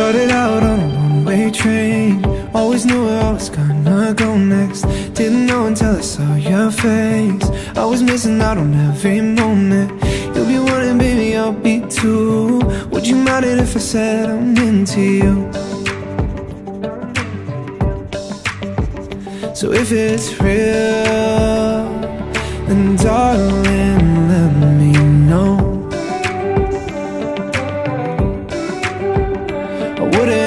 Started out on a one-way train. Always knew where I was gonna go next. Didn't know until I saw your face. I was missing out on every moment. You'll be one and baby I'll be two Would you mind it if I said I'm into you? So if it's real, then darling wouldn't